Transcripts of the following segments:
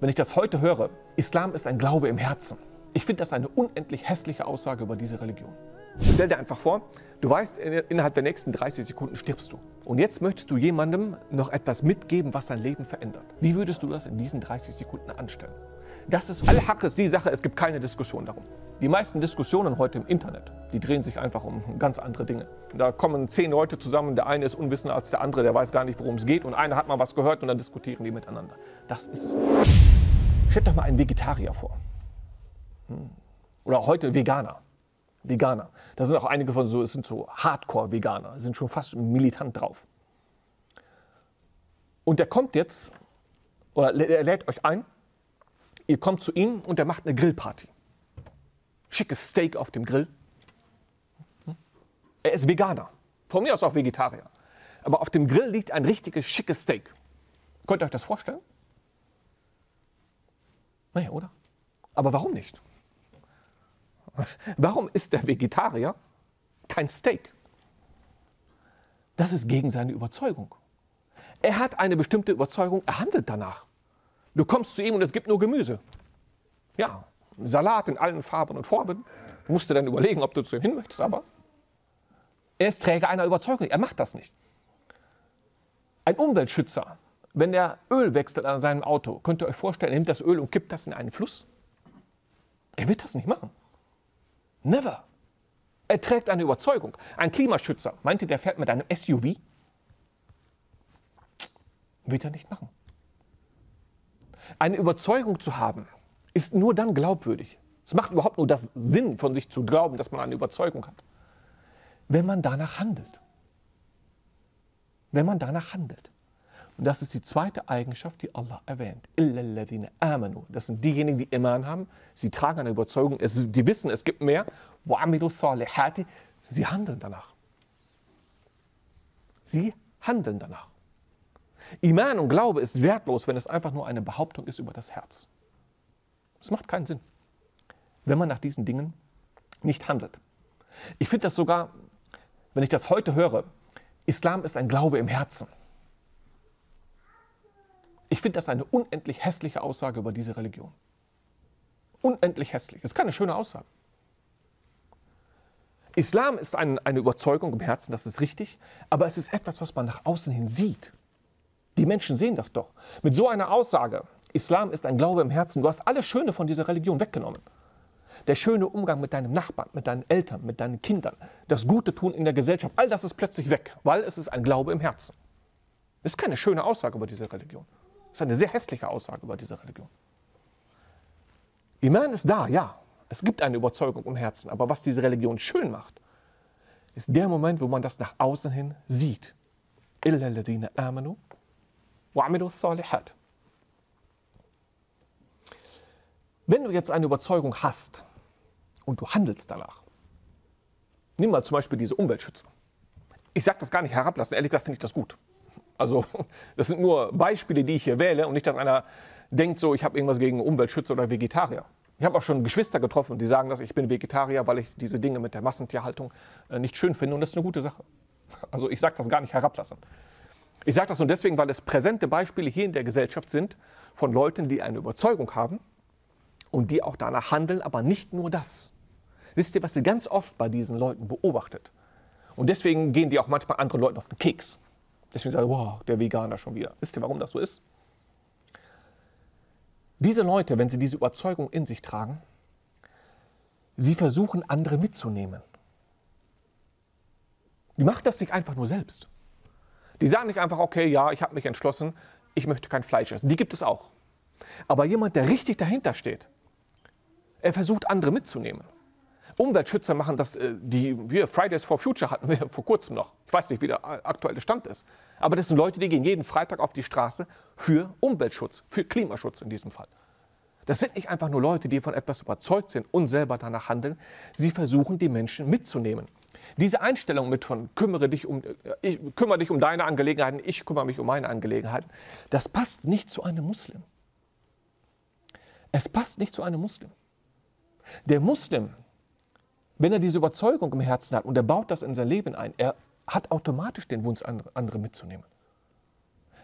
Wenn ich das heute höre, Islam ist ein Glaube im Herzen. Ich finde das eine unendlich hässliche Aussage über diese Religion. Stell dir einfach vor, du weißt, innerhalb der nächsten 30 Sekunden stirbst du. Und jetzt möchtest du jemandem noch etwas mitgeben, was sein Leben verändert. Wie würdest du das in diesen 30 Sekunden anstellen? Das ist Al-Haq ist die Sache, es gibt keine Diskussion darum. Die meisten Diskussionen heute im Internet, die drehen sich einfach um ganz andere Dinge. Da kommen zehn Leute zusammen, der eine ist unwissender als der andere, der weiß gar nicht, worum es geht und einer hat mal was gehört und dann diskutieren die miteinander. Das ist es nicht. Stellt doch mal einen Vegetarier vor. Hm. Oder heute Veganer. Veganer. Da sind auch einige von so, es sind so Hardcore-Veganer, sind schon fast militant drauf. Und der kommt jetzt, oder er lädt euch ein, ihr kommt zu ihm und er macht eine Grillparty. Schickes Steak auf dem Grill. Hm. Er ist Veganer, von mir aus auch Vegetarier. Aber auf dem Grill liegt ein richtiges schickes Steak. Könnt ihr euch das vorstellen? Naja, oder? Aber warum nicht? Warum ist der Vegetarier kein Steak? Das ist gegen seine Überzeugung. Er hat eine bestimmte Überzeugung, er handelt danach. Du kommst zu ihm und es gibt nur Gemüse. Ja, Salat in allen Farben und Formen. Du musst dir dann überlegen, ob du zu ihm hin möchtest, aber er ist Träger einer Überzeugung. Er macht das nicht. Ein Umweltschützer, wenn er Öl wechselt an seinem Auto, könnt ihr euch vorstellen, er nimmt das Öl und kippt das in einen Fluss? Er wird das nicht machen. Never. Er trägt eine Überzeugung. Ein Klimaschützer, meint ihr, der fährt mit einem SUV? Wird er nicht machen. Eine Überzeugung zu haben, ist nur dann glaubwürdig. Es macht überhaupt nur das Sinn, von sich zu glauben, dass man eine Überzeugung hat. Wenn man danach handelt. Wenn man danach handelt. Und das ist die zweite Eigenschaft, die Allah erwähnt. Das sind diejenigen, die Iman haben. Sie tragen eine Überzeugung. die wissen, es gibt mehr. Sie handeln danach. Sie handeln danach. Iman und Glaube ist wertlos, wenn es einfach nur eine Behauptung ist über das Herz. Es macht keinen Sinn, wenn man nach diesen Dingen nicht handelt. Ich finde das sogar, wenn ich das heute höre, Islam ist ein Glaube im Herzen. Ich finde das eine unendlich hässliche Aussage über diese Religion. Unendlich hässlich. Das ist keine schöne Aussage. Islam ist ein, eine Überzeugung im Herzen, das ist richtig, aber es ist etwas, was man nach außen hin sieht. Die Menschen sehen das doch. Mit so einer Aussage, Islam ist ein Glaube im Herzen, du hast alles Schöne von dieser Religion weggenommen. Der schöne Umgang mit deinem Nachbarn, mit deinen Eltern, mit deinen Kindern, das Gute tun in der Gesellschaft, all das ist plötzlich weg, weil es ist ein Glaube im Herzen. Das ist keine schöne Aussage über diese Religion. Das ist eine sehr hässliche Aussage über diese Religion. Iman ist da, ja. Es gibt eine Überzeugung im Herzen. Aber was diese Religion schön macht, ist der Moment, wo man das nach außen hin sieht. Wenn du jetzt eine Überzeugung hast und du handelst danach, nimm mal zum Beispiel diese Umweltschützer. Ich sage das gar nicht herablassen, ehrlich gesagt finde ich das gut. Also das sind nur Beispiele, die ich hier wähle und nicht, dass einer denkt, so ich habe irgendwas gegen Umweltschützer oder Vegetarier. Ich habe auch schon Geschwister getroffen, die sagen, dass ich bin Vegetarier, weil ich diese Dinge mit der Massentierhaltung äh, nicht schön finde und das ist eine gute Sache. Also ich sage das gar nicht herablassen. Ich sage das nur deswegen, weil es präsente Beispiele hier in der Gesellschaft sind von Leuten, die eine Überzeugung haben und die auch danach handeln, aber nicht nur das. Wisst ihr, was ihr ganz oft bei diesen Leuten beobachtet? Und deswegen gehen die auch manchmal anderen Leuten auf den Keks. Deswegen sagen, wow, der Veganer schon wieder. Wisst ihr, warum das so ist? Diese Leute, wenn sie diese Überzeugung in sich tragen, sie versuchen, andere mitzunehmen. Die machen das nicht einfach nur selbst. Die sagen nicht einfach, okay, ja, ich habe mich entschlossen, ich möchte kein Fleisch essen. Die gibt es auch. Aber jemand, der richtig dahinter steht, er versucht, andere mitzunehmen. Umweltschützer machen das, äh, die wir Fridays for Future hatten wir vor kurzem noch. Ich weiß nicht, wie der aktuelle Stand ist. Aber das sind Leute, die gehen jeden Freitag auf die Straße für Umweltschutz, für Klimaschutz in diesem Fall. Das sind nicht einfach nur Leute, die von etwas überzeugt sind und selber danach handeln. Sie versuchen, die Menschen mitzunehmen. Diese Einstellung mit von kümmere dich um, äh, ich kümmere dich um deine Angelegenheiten, ich kümmere mich um meine Angelegenheiten, das passt nicht zu einem Muslim. Es passt nicht zu einem Muslim. Der Muslim, wenn er diese Überzeugung im Herzen hat und er baut das in sein Leben ein, er hat automatisch den Wunsch, andere mitzunehmen.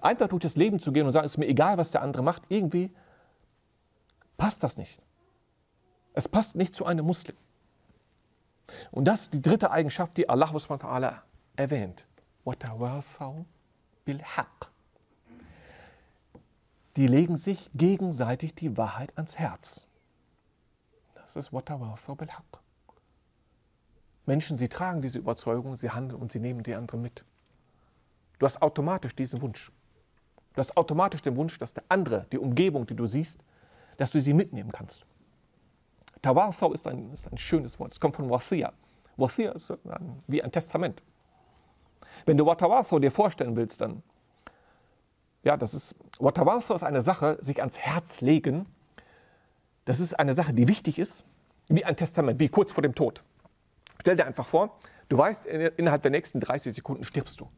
Einfach durch das Leben zu gehen und sagen, es ist mir egal, was der andere macht, irgendwie passt das nicht. Es passt nicht zu einem Muslim. Und das ist die dritte Eigenschaft, die Allah erwähnt. Die legen sich gegenseitig die Wahrheit ans Herz. Das ist Watawasaw bil Menschen, sie tragen diese Überzeugung, sie handeln und sie nehmen die anderen mit. Du hast automatisch diesen Wunsch. Du hast automatisch den Wunsch, dass der andere, die Umgebung, die du siehst, dass du sie mitnehmen kannst. Tawarsau ist ein, ist ein schönes Wort. Es kommt von Wasiya. Wasiya ist ein, wie ein Testament. Wenn du Watawarsau dir vorstellen willst, dann, ja, das ist, Watawarsau ist eine Sache, sich ans Herz legen. Das ist eine Sache, die wichtig ist, wie ein Testament, wie kurz vor dem Tod. Stell dir einfach vor, du weißt, innerhalb der nächsten 30 Sekunden stirbst du.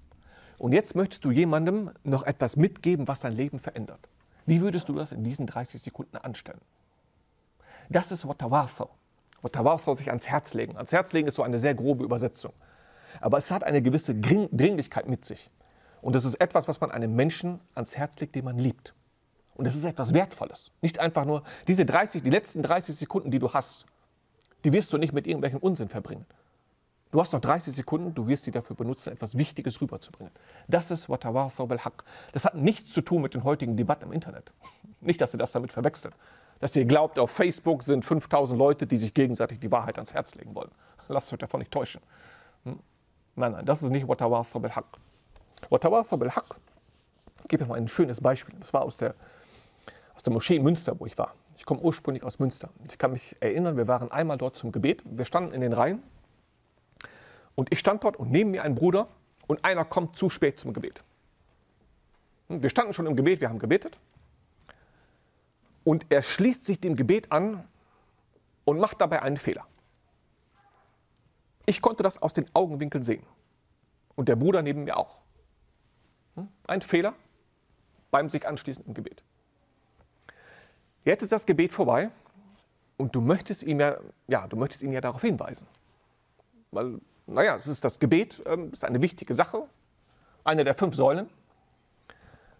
Und jetzt möchtest du jemandem noch etwas mitgeben, was dein Leben verändert. Wie würdest du das in diesen 30 Sekunden anstellen? Das ist Watawarthau. Watawarthau sich ans Herz legen. Ans Herz legen ist so eine sehr grobe Übersetzung. Aber es hat eine gewisse Dringlichkeit mit sich. Und das ist etwas, was man einem Menschen ans Herz legt, den man liebt. Und das ist etwas Wertvolles. Nicht einfach nur diese 30, die letzten 30 Sekunden, die du hast, die wirst du nicht mit irgendwelchen Unsinn verbringen. Du hast noch 30 Sekunden, du wirst die dafür benutzen, etwas Wichtiges rüberzubringen. Das ist Watawasau bil Haq. Das hat nichts zu tun mit den heutigen Debatten im Internet. Nicht, dass ihr das damit verwechselt. Dass ihr glaubt, auf Facebook sind 5000 Leute, die sich gegenseitig die Wahrheit ans Herz legen wollen. Lasst euch davon nicht täuschen. Hm? Nein, nein, das ist nicht Watawasau bil Haq. Watawasau bil Haq, ich gebe euch mal ein schönes Beispiel. Das war aus der, aus der Moschee Münster, wo ich war. Ich komme ursprünglich aus Münster. Ich kann mich erinnern, wir waren einmal dort zum Gebet. Wir standen in den Reihen und ich stand dort und neben mir ein Bruder und einer kommt zu spät zum Gebet. Wir standen schon im Gebet, wir haben gebetet. Und er schließt sich dem Gebet an und macht dabei einen Fehler. Ich konnte das aus den Augenwinkeln sehen. Und der Bruder neben mir auch. Ein Fehler beim sich anschließen im Gebet. Jetzt ist das Gebet vorbei und du möchtest ihn ja, ja, du möchtest ihn ja darauf hinweisen. Weil naja, es ist das Gebet, ähm, ist eine wichtige Sache, eine der fünf Säulen.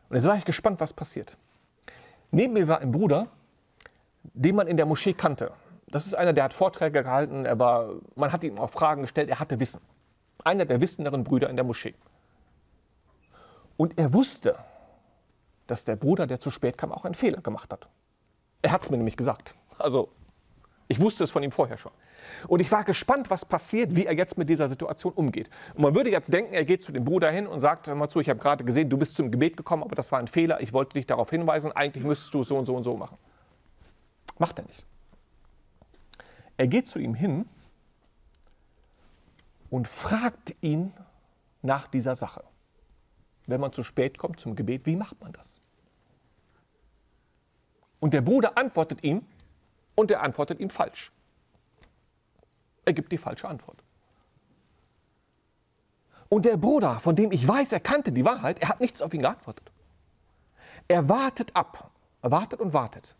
Und jetzt war ich gespannt, was passiert. Neben mir war ein Bruder, den man in der Moschee kannte. Das ist einer, der hat Vorträge gehalten, er man hat ihm auch Fragen gestellt, er hatte Wissen. Einer der wissenderen Brüder in der Moschee. Und er wusste, dass der Bruder, der zu spät kam, auch einen Fehler gemacht hat. Er hat es mir nämlich gesagt. Also, ich wusste es von ihm vorher schon. Und ich war gespannt, was passiert, wie er jetzt mit dieser Situation umgeht. Und man würde jetzt denken, er geht zu dem Bruder hin und sagt, hör mal zu, ich habe gerade gesehen, du bist zum Gebet gekommen, aber das war ein Fehler, ich wollte dich darauf hinweisen, eigentlich müsstest du so und so und so machen. Macht er nicht. Er geht zu ihm hin und fragt ihn nach dieser Sache. Wenn man zu spät kommt zum Gebet, wie macht man das? Und der Bruder antwortet ihm und er antwortet ihm falsch. Er gibt die falsche Antwort. Und der Bruder, von dem ich weiß, er kannte die Wahrheit, er hat nichts auf ihn geantwortet. Er wartet ab, er wartet und wartet.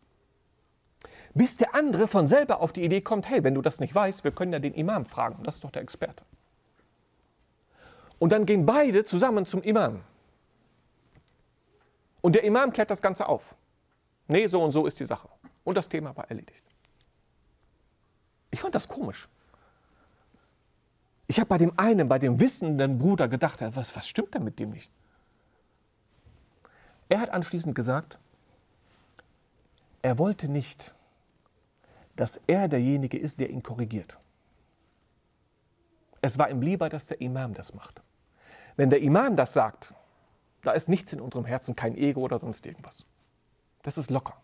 Bis der andere von selber auf die Idee kommt, hey, wenn du das nicht weißt, wir können ja den Imam fragen, das ist doch der Experte. Und dann gehen beide zusammen zum Imam. Und der Imam klärt das Ganze auf. Nee, so und so ist die Sache. Und das Thema war erledigt. Ich fand das komisch. Ich habe bei dem einen, bei dem wissenden Bruder gedacht, was, was stimmt denn mit dem nicht? Er hat anschließend gesagt, er wollte nicht, dass er derjenige ist, der ihn korrigiert. Es war ihm lieber, dass der Imam das macht. Wenn der Imam das sagt, da ist nichts in unserem Herzen, kein Ego oder sonst irgendwas. Das ist locker.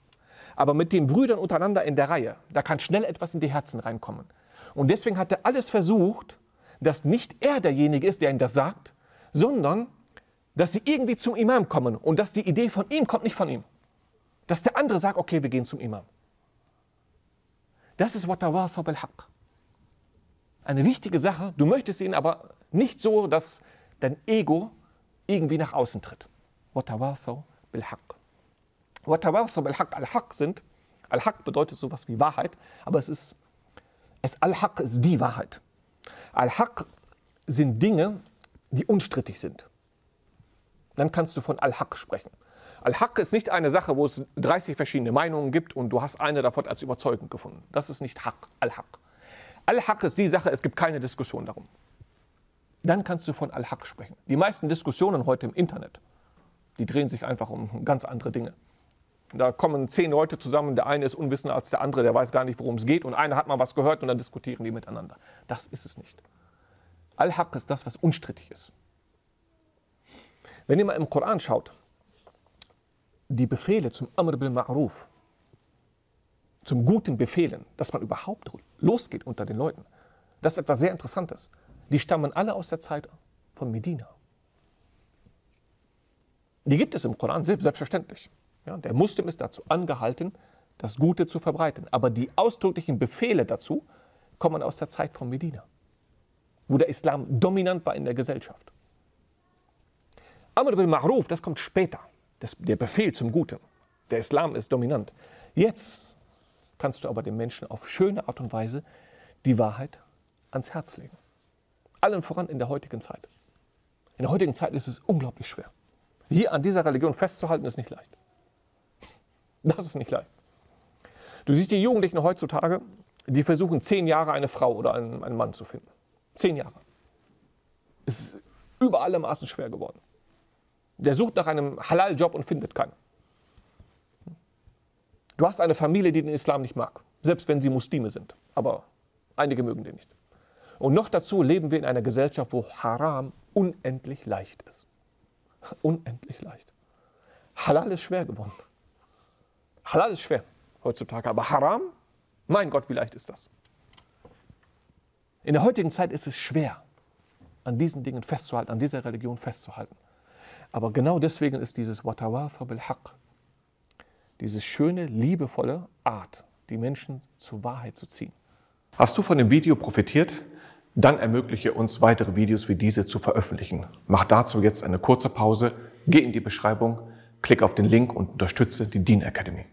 Aber mit den Brüdern untereinander in der Reihe, da kann schnell etwas in die Herzen reinkommen. Und deswegen hat er alles versucht, dass nicht er derjenige ist, der ihnen das sagt, sondern dass sie irgendwie zum Imam kommen und dass die Idee von ihm kommt, nicht von ihm. Dass der andere sagt, okay, wir gehen zum Imam. Das ist Watawasab al-Haq. Eine wichtige Sache, du möchtest ihn aber nicht so, dass dein Ego irgendwie nach außen tritt. Watawasab al-Haq. Watawasab al-Haq, al-Haq sind, al-Haq bedeutet sowas wie Wahrheit, aber es ist, es al-Haq ist die Wahrheit. Al-Haq sind Dinge, die unstrittig sind. Dann kannst du von Al-Haq sprechen. Al-Haq ist nicht eine Sache, wo es 30 verschiedene Meinungen gibt und du hast eine davon als überzeugend gefunden. Das ist nicht Haq, Al-Haq. Al-Haq ist die Sache, es gibt keine Diskussion darum. Dann kannst du von Al-Haq sprechen. Die meisten Diskussionen heute im Internet, die drehen sich einfach um ganz andere Dinge. Da kommen zehn Leute zusammen, der eine ist unwissender als der andere, der weiß gar nicht, worum es geht und einer hat mal was gehört und dann diskutieren die miteinander. Das ist es nicht. Al-Haq ist das, was unstrittig ist. Wenn ihr mal im Koran schaut, die Befehle zum Amr bil Ma'ruf, zum guten Befehlen, dass man überhaupt losgeht unter den Leuten, das ist etwas sehr Interessantes. Die stammen alle aus der Zeit von Medina. Die gibt es im Koran selbstverständlich. Ja, der Muslim ist dazu angehalten, das Gute zu verbreiten. Aber die ausdrücklichen Befehle dazu kommen aus der Zeit von Medina, wo der Islam dominant war in der Gesellschaft. Amr bil Ma'ruf, das kommt später das, der Befehl zum Guten. Der Islam ist dominant. Jetzt kannst du aber den Menschen auf schöne Art und Weise die Wahrheit ans Herz legen. Allen voran in der heutigen Zeit. In der heutigen Zeit ist es unglaublich schwer. Hier an dieser Religion festzuhalten, ist nicht leicht. Das ist nicht leicht. Du siehst die Jugendlichen heutzutage, die versuchen zehn Jahre eine Frau oder einen, einen Mann zu finden. Zehn Jahre. Es ist über alle Maßen schwer geworden. Der sucht nach einem Halal-Job und findet keinen. Du hast eine Familie, die den Islam nicht mag, selbst wenn sie Muslime sind. Aber einige mögen den nicht. Und noch dazu leben wir in einer Gesellschaft, wo Haram unendlich leicht ist. Unendlich leicht. Halal ist schwer geworden. Halal ist schwer heutzutage, aber Haram, mein Gott, wie leicht ist das? In der heutigen Zeit ist es schwer, an diesen Dingen festzuhalten, an dieser Religion festzuhalten. Aber genau deswegen ist dieses Watawasa bil Haq, diese schöne, liebevolle Art, die Menschen zur Wahrheit zu ziehen. Hast du von dem Video profitiert? Dann ermögliche uns weitere Videos wie diese zu veröffentlichen. Mach dazu jetzt eine kurze Pause, geh in die Beschreibung, klick auf den Link und unterstütze die Dean Academy.